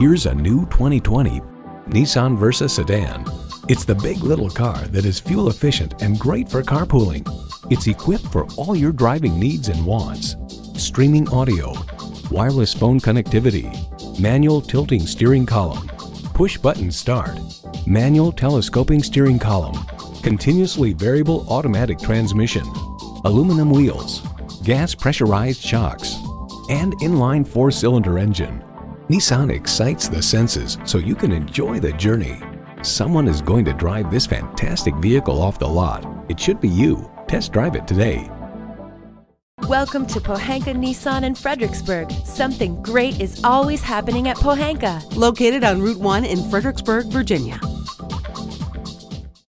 Here's a new 2020 Nissan Versa sedan. It's the big little car that is fuel efficient and great for carpooling. It's equipped for all your driving needs and wants. Streaming audio, wireless phone connectivity, manual tilting steering column, push button start, manual telescoping steering column, continuously variable automatic transmission, aluminum wheels, gas pressurized shocks, and inline four-cylinder engine. Nissan excites the senses so you can enjoy the journey. Someone is going to drive this fantastic vehicle off the lot. It should be you. Test drive it today. Welcome to Pohanka Nissan in Fredericksburg. Something great is always happening at Pohanka. Located on Route 1 in Fredericksburg, Virginia.